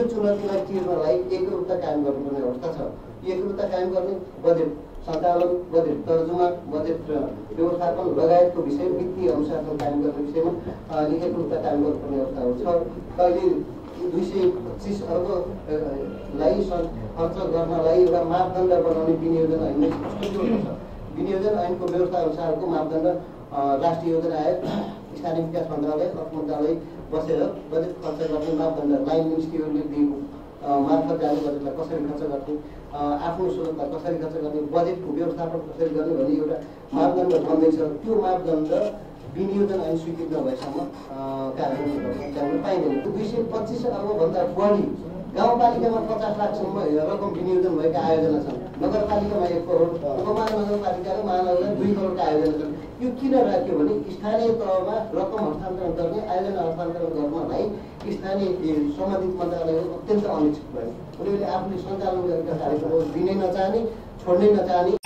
यो चुनौतीलाई तिर्नलाई एकरूपता कायम गर्नुपर्ने अवस्था छ। एकरूपता कायम गर्ने बजेट सञ्चालन बजेट तर्जुमा बजेट व्यवस्थापन लगायतको विषय वित्तीय अनुशासन कायम गर्ने विषयमा अहिले एकरूपता कायम गर्नुपर्ने अवस्थाहरू छ। अहिले दुई सय पच्चिस अर्बलाई खर्च गर्नलाई एउटा मापदण्ड बनाउने विनियोजन ऐनले स्पष्ट छ। विनियोजन ऐनको व्यवस्था अनुसारको मापदण्ड राष्ट्रिय योजना आयोग स्थानीय विकास मन्त्रालय अर्थ मन्त्रालय बसेर बजेट खर्च गर्ने मापदण्ड लाइन मिनिस्ट्रीहरूले दिएको मार्फत जाने बजेटलाई कसरी खर्च गर्ने आफ्नो स्रोतलाई कसरी खर्च गर्ने बजेटको व्यवस्थापन कसरी गर्ने भन्ने एउटा मापदण्ड बन्दैछ त्यो मापदण्ड विनियोजन ऐन स्वीकृत नभएसम्म कार्यान्वयन गर्न पाइँदैन। दुई सय पच्चिस अर्बभन्दा बढी गाउँपालिकामा पचास लाखसम्म रकम विनियोजन भएका आयोजना छन्। नगरपालिकामा एक करोड उपमहानगरपालिका र महानगरमा दुई करोडका आयोजना छन्। यो किन राख्यो भने स्थानीय तहमा रकम हस्तान्तरण गर्ने आयोजना हस्तान्तरण गर्नलाई स्थानीय सम्बन्धित मन्त्रालयहरू अत्यन्त अनिच्छुक भयो। उनीहरूले आफूले सञ्चालन गरेका कार्यक्रमहरू दिनै नचाहने छोड्नै नचाहने